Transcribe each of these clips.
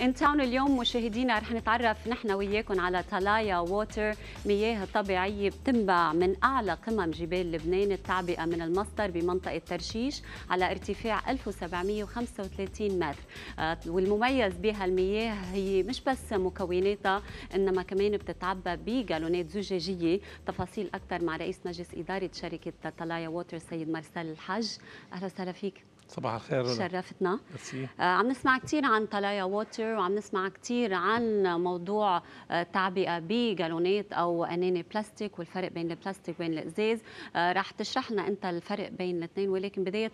In Town اليوم مشاهدينا رح نتعرف نحن وياكم على Talaya Water مياه طبيعية بتنبع من أعلى قمم جبال لبنان التعبئة من المصدر بمنطقة ترشيش على ارتفاع 1735 متر. آه، والمميز بها المياه هي مش بس مكوناتها إنما كمان بتتعبى بجالونات زجاجية. تفاصيل أكثر مع رئيس مجلس إدارة شركة Talaya Water سيد مارسيل الحاج أهلا وسهلا فيك. صباح الخير شرفتنا. آه، عم نسمع كثير عن Talaya Water وعم نسمع كثير عن موضوع آه، تعبئه بجالونات أو أناني بلاستيك والفرق بين البلاستيك وبين الإزاز. آه، رح تشرح لنا أنت الفرق بين الاثنين. ولكن بداية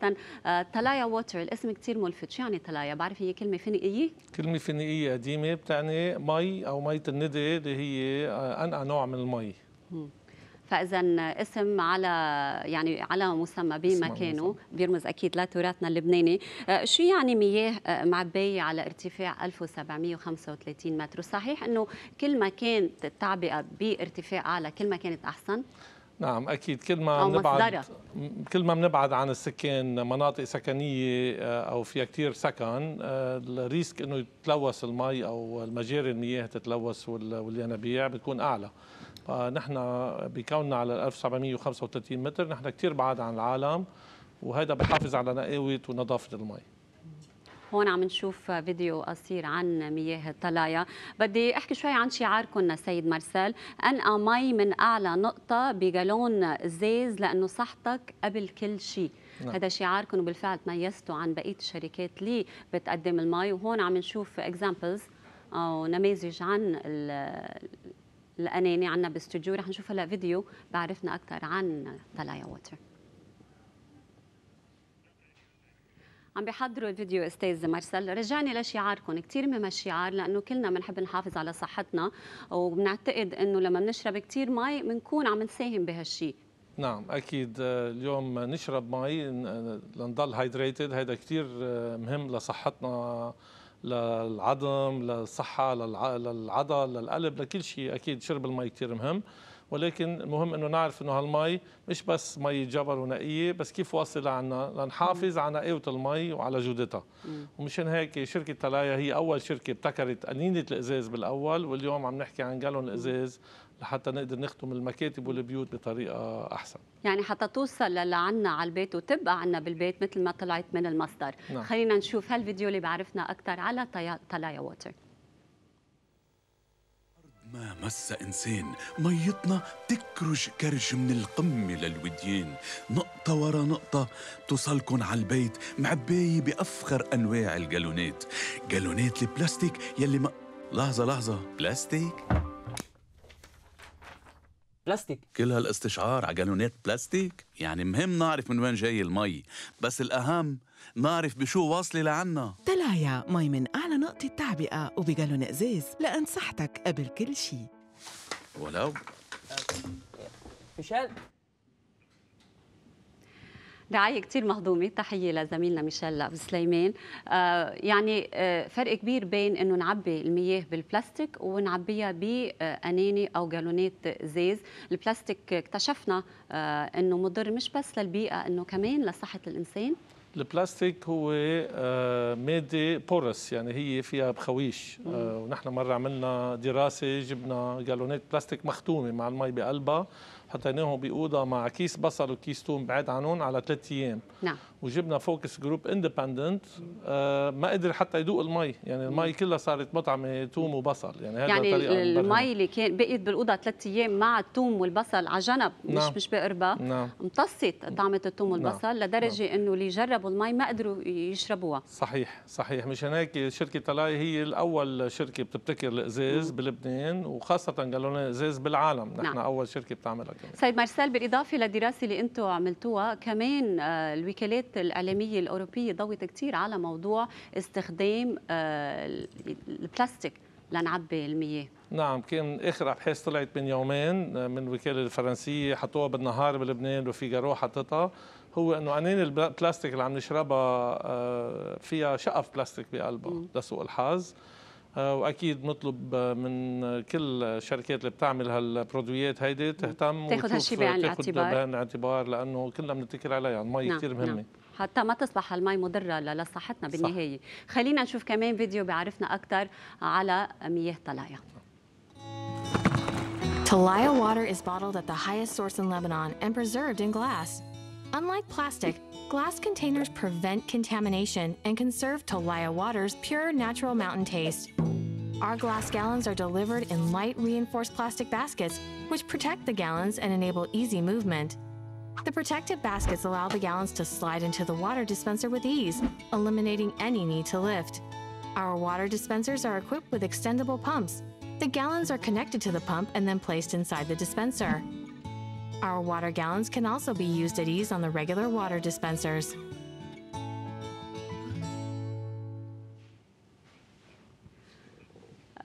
Talaya Water الاسم كثير ملفت. شو يعني تلايا؟ بعرف هي كلمة فينيقيه كلمة فينيقية قديمة بتعني مي أو مية الندى اللي هي أنقى نوع من المي. فاذا اسم على يعني على مسمى بمكانه. بيرمز أكيد لتراثنا اللبناني. آه، شو يعني مياه آه، معبيه على ارتفاع 1735 متر؟ صحيح إنه كل ما كانت التعبئه بارتفاع أعلى كل ما كانت أحسن؟ نعم أكيد. كل ما أو بنبعد. كل ما بنبعد عن السكان مناطق سكنية آه، أو فيها كثير سكن ال risk إنه يتلوث المي أو المجاري المياه تتلوث وال- والينابيع بتكون أعلى. فنحن بكوننا على 1735 متر نحن كثير بعاد عن العالم وهذا بحافظ على نقاوه ونظافة المي. هون عم نشوف فيديو قصير عن مياه طلايا بدي أحكي شوي عن شعاركم سيد مارسيل أنقى مي من أعلى نقطة بجالون ازاز لأنه صحتك قبل كل شيء نعم. هذا شعاركم وبالفعل تميزتوا عن بقية الشركات اللي بتقدم المي. وهون عم نشوف examples أو نماذج عن ال- الاناني عنا باستوديو رح نشوف هلا فيديو بعرفنا أكثر عن طلايا Water عم بيحضروا الفيديو أستاذ مارسيل. رجعني لشعاركم. كثير مهم الشعار لأنه كلنا بنحب نحافظ على صحتنا وبنعتقد إنه لما بنشرب كثير مي بنكون عم نساهم بهالشيء نعم أكيد. آه، اليوم نشرب مي لنضل hydrated هذا كثير مهم لصحتنا. للعظم للصحة للع- للعضل للقلب لكل شيء. أكيد شرب المي كثير مهم. ولكن المهم إنه نعرف إنه هالمي مش بس مي جبل ونقية بس كيف واصلة عنا؟ لنحافظ على نقاوه المي وعلى جودتها. ومشان هيك شركة تلايا هي أول شركة ابتكرت قنينة الإزاز بالأول واليوم عم نحكي عن جالون الإزاز. لحتى نقدر نخدم المكاتب والبيوت بطريقة أحسن. يعني حتى توصل لعنا على البيت وتبقى عنا بالبيت مثل ما طلعت من المصدر. نعم. خلينا نشوف هالفيديو اللي بعرفنا أكثر على طلايا Water ما مس إنسان ميتنا تكرج كرج من القمة للوديان. نقطة ورا نقطة توصلكن على البيت معباية بأفخر أنواع الجالونات. جالونات البلاستيك يلي ما لحظة لحظة. بلاستيك؟ بلاستيك. كل هالاستشعار على جالونات بلاستيك. يعني مهم نعرف من وين جاي المي بس الأهم نعرف بشو واصلة لعنا. طلايا مي من أعلى نقطة تعبئة وبجالون إزاز لأن صحتك قبل كل شي. ولو. ميشيل دعاية كتير مهضومة. تحية لزميلنا ميشيل أبو سليمان آه يعني آه فرق كبير بين أنه نعبي المياه بالبلاستيك ونعبيها بأناني أو جالونات إزاز. البلاستيك اكتشفنا آه أنه مضر مش بس للبيئة أنه كمان لصحة الإنسان. البلاستيك هو آه، مادة porous يعني هي فيها بخويش. آه، ونحن مرة عملنا دراسة جبنا جالونات بلاستيك مختومة مع المي بقلبها. حطيناهم بأوضة مع كيس بصل وكيس توم بعيد عنهم على ثلاث أيام. نعم. وجبنا focus group independent ما قدر حتى يدوق المي. يعني المي كلها صارت مطعمة توم وبصل. يعني هذا يعني. المي اللي كان بقيت بالأوضة ثلاث أيام مع الثوم والبصل على جنب مش نعم. مش بقربها. نعم. امتصت طعمة الثوم نعم. والبصل لدرجة أنه اللي جربوا المي ما قدروا يشربوها. صحيح صحيح. مشان هيك شركة تلاي هي الأول شركة بتبتكر الإزاز بلبنان وخاصة قالوا الإزاز بالعالم. نحن نعم. أول شركة بتعملها. سيد مارسيل بالإضافة للدراسة اللي أنتم عملتوها كمان آه، الوكالات الإعلامية الأوروبية ضوت كتير على موضوع استخدام آه، ال- البلاستيك لنعبي المياه. نعم كان آخر أبحاث طلعت من يومين من الوكاله الفرنسية حطوها بالنهار بلبنان وفيجارو حطتها هو إنه قنين البلاستيك اللي عم نشربها آه، فيها شقف بلاستيك بقلبها لسوء الحظ. آه، وأكيد نطلب آه، من كل الشركات اللي بتعمل هالبرودويات هيدي تهتم تاخد وتشوف- هالشي بعين تاخد الاعتبار. بعين الاعتبار لأنه كلنا بنتكل عليها المي نعم، كثير نعم. مهمة حتى ما تصبح المي مضرة لصحتنا صح. بالنهاية خلينا نشوف كمان فيديو بيعرفنا أكثر على مياه طلايا Talaya water is bottled at the highest source in Lebanon and preserved in glass. Unlike plastic, glass containers prevent contamination and conserve Talaya water's pure natural mountain taste. Our glass gallons are delivered in light reinforced plastic baskets, which protect the gallons and enable easy movement. The protective baskets allow the gallons to slide into the water dispenser with ease, eliminating any need to lift. Our water dispensers are equipped with extendable pumps. The gallons are connected to the pump and then placed inside the dispenser. Our water gallons can also be used at ease on the regular water dispensers.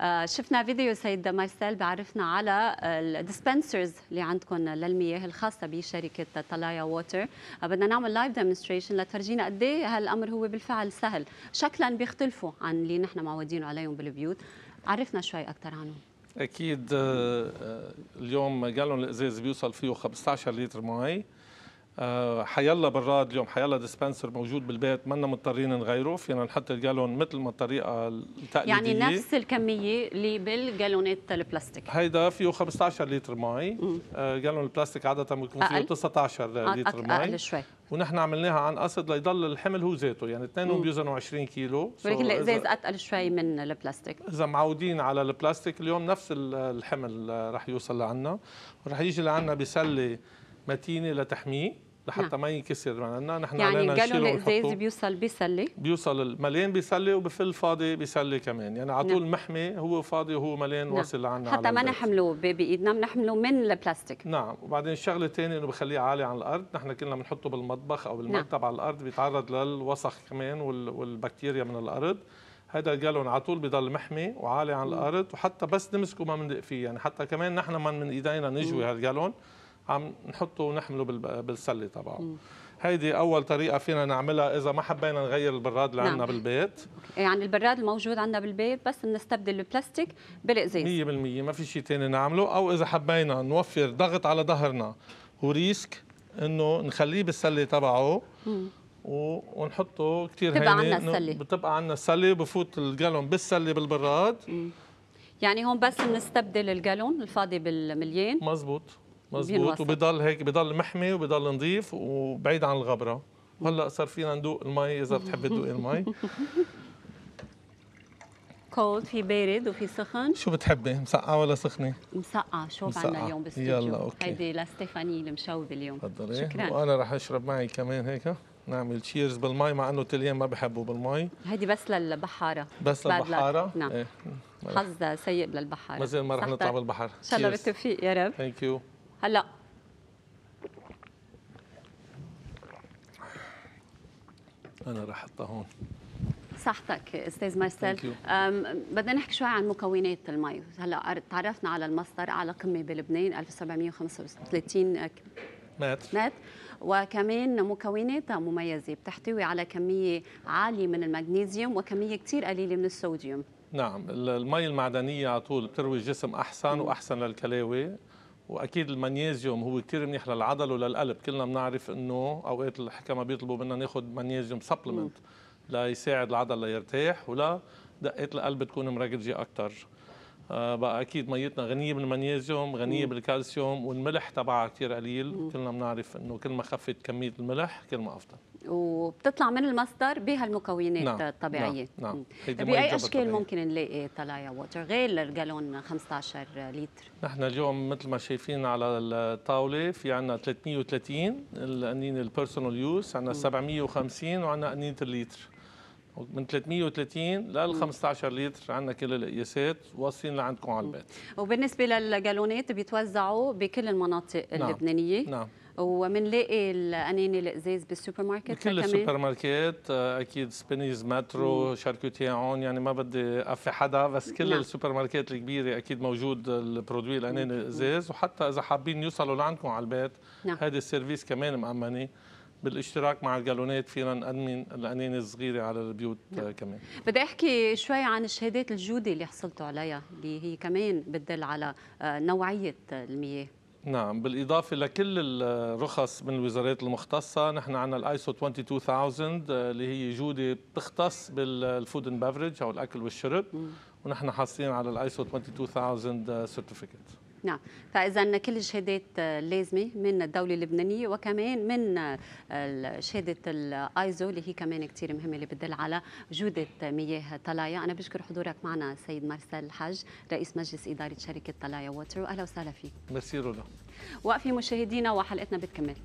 آه، شفنا فيديو سيد مارسيل بيعرفنا على الديسبنسرز اللي عندكم للمياه الخاصة بشركة طلايا ووتر. آه، بدنا نعمل live demonstration لتفرجينا قد إيه هالأمر هو بالفعل سهل. شكلا بيختلفوا عن اللي نحن معودين عليهم بالبيوت. عرفنا شوي أكثر عنهم. أكيد آه، آه، اليوم جالون الإزاز بيوصل فيه 15 لتر مي حيلا براد اليوم حيلا dispenser موجود بالبيت منا مضطرين نغيره فينا نحط الجالون مثل ما الطريقة التقليدية. يعني نفس الكمية اللي بالجالونات البلاستيك. هيدا فيه 15 لتر مي آه، جالون البلاستيك عادة بيكون فيه أقل؟ 19 لتر أق- مي أقل شوي. ونحن عملناها عن قصد ليضل الحمل هو ذاته يعني اثنينهم بيوزنوا 20 كيلو. ولكن الازاز أتقل شوي من البلاستيك. إذا معودين على البلاستيك اليوم نفس ال- الحمل آه، رح يوصل لعنا. ورح يجي لعنا بسلة متينة لتحميه. لحتى نعم. ما ينكسر. عنا نحن يعني نشيله الازاز بيوصل بسله بيوصل المليان بيسلي وبفل فاضي بيسلي كمان. يعني على طول نعم. محمي هو فاضي وهو مليان نعم. واصل لعنا حتى ما. نحمله بإيدنا بنحمله من البلاستيك. نعم. وبعدين الشغلة الثانية إنه بخليه عالي عن الأرض. نحن كلنا بنحطه بالمطبخ أو بالمكتب على الأرض بيتعرض للوسخ كمان وال- والبكتيريا من الأرض. هذا الجالون على طول بضل محمي وعالي عن الأرض. وحتى بس نمسكه ما بندق فيه. يعني حتى كمان نحن ما من إيدينا نجوي هالجالون عم نحطه ونحمله بالسلة تبعه. هيدي أول طريقة فينا نعملها إذا ما حبينا نغير البراد اللي نعم. عندنا بالبيت. يعني البراد الموجود عندنا بالبيت بس بنستبدل البلاستيك بالإزاز. 100% ما في شيء ثاني نعمله. أو إذا حبينا نوفر ضغط على ظهرنا و risk إنه نخليه بالسلة تبعه. ونحطه كثير بتبقى عنا إنه السلة. بتبقى عنا السلة بفوت الجالون بالسلة بالبراد. يعني هون بس بنستبدل الجالون الفاضي بالمليان. مزبوط. مزبوط. وبضل هيك بضل محمي وبضل نظيف وبعيد عن الغبرة. وهلا صار فينا ندوق المي إذا بتحبي تدوقي المي. cold في بارد وفي سخن. شو بتحبي مسقعة ولا سخنة؟ مسقعة شوف مسقعة. عنا اليوم بالاستوديو يلا، okay. هيدي لستيفاني المشوبة اليوم. تفضلي. شكرا. وأنا رح أشرب معي كمان هيك نعمل cheers بالمي مع إنه الطليان ما بحبوا بالمي. هيدي بس للبحارة. بس. البحاره نعم. إيه. حظ سيء للبحارة. ما زال ما رح. نطلع بالبحر. إن شاء الله بالتوفيق يا رب. thank you هلا. أنا رح أحطها هون. صحتك أستاذ مارسيل بدنا نحكي شوي عن مكونات المي. هلا تعرفنا على المصدر اعلى قمة بلبنان 1735 مات. متر وكمان مكوناتها مميزة بتحتوي على كمية عالية من المغنيسيوم وكمية كثير قليلة من الصوديوم. نعم ال- المي المعدنية على طول بتروي الجسم أحسن وأحسن للكلاوي. وأكيد المغنيسيوم هو كثير منيح للعضل وللقلب. كلنا بنعرف إنه أوقات الحكمة بيطلبوا منا ناخذ مغنيسيوم supplement ليساعد العضل ليرتاح ولا دقات القلب تكون مركزه أكثر بقى أكيد ميتنا غنية بالمغنيسيوم غنية بالكالسيوم والملح تبعها كثير قليل. كلنا بنعرف إنه كل ما خفت كمية الملح كل ما أفضل. وبتطلع من المصدر بهالمكونات نعم، الطبيعية. نعم، نعم. مم. جبل أشكال. ممكن نلاقي طلايا Water غير الجالون 15 لتر. نحن اليوم مثل ما شايفين على الطاولة في عنا 330 القنينة ال personal use عنا 750 وعنا قنينة اللتر. من 330 لل 15 لتر عنا كل القياسات واصلين لعندكم على البيت. وبالنسبة للجالونات بيتوزعوا بكل المناطق نعم. اللبنانية. نعم. ومنلاقي القناني الإزاز بالسوبر ماركت بكل السوبر ماركت آه، أكيد Spinneys Metro Charcutier Aoun يعني ما بدي أفي حدا بس كل نعم. السوبر ماركت الكبيرة أكيد موجود ال produit القناني الإزاز. وحتى إذا حابين يوصلوا لعندكم على البيت نعم. هذا ال service كمان مأمنه بالاشتراك مع الجالونات فينا نأمن الأناني الصغيرة على البيوت نعم. كمان. بدي أحكي شوي عن شهادات الجودة اللي حصلتوا عليها اللي هي كمان بتدل على آه، نوعية المياه. نعم بالإضافة لكل الرخص من الوزارات المختصة نحن عندنا الايسو 22000 اللي هي جودة بتختص بال food and beverage أو الأكل والشرب ونحن حاصلين على الايسو 22000 certificate نعم. فإذا كل الشهادات اللازمة من الدولة اللبنانية وكمان من شهاده الآيزو اللي هي كمان كثير مهمة اللي بتدل على جوده مياه طلايا. أنا بشكر حضورك معنا سيد مارسيل الحج رئيس مجلس إدارة شركة طلايا Water وأهلا وسهلا فيك. ميرسي رولا وقفي مشاهدينا وحلقتنا بتكمل.